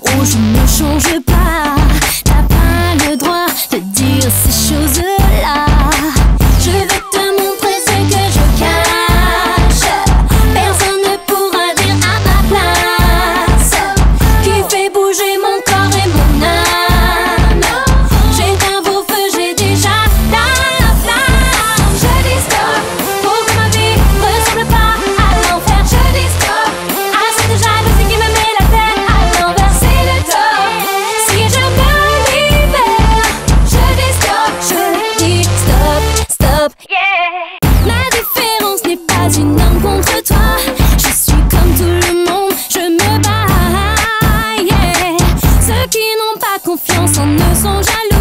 无需忍受失败 confiance en ne sont jaloux.